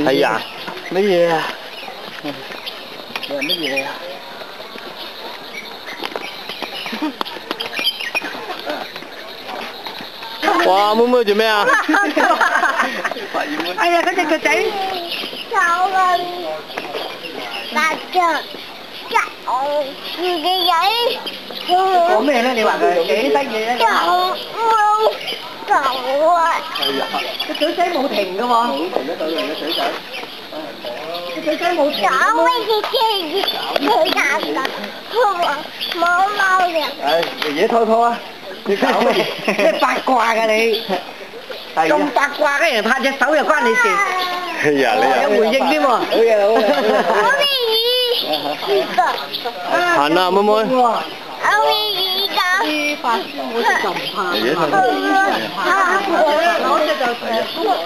tí Hay dạ, à Mới về Giờ mới về Wow, mưa mưa chuẩn bị à? Ai là cái gì cơ cháy? Cháu lên Là trượt Chạy Cái giấy Có mẹ nó đi bạn ơi, cái tay gì đó Ủa Cái chữ trái mũ thiền đúng không? Cái chữ trái cái cái. Mũ thiền Đó mấy cái kia Để đạp đạp Mẫu mau kìa. Ê, dễ thôi thôi. Như cậu mày Cái bạc quà kìa đi Trong bạc quà cái này phát cho xấu là quan đi xì Dạ lý ạ Mùi dân đi mà. Ôi dạ ôi dạ Hồi nào mới mới Hồi nào mới mới 啲发烧，我就就唔怕，我就唔怕，我就就成日都。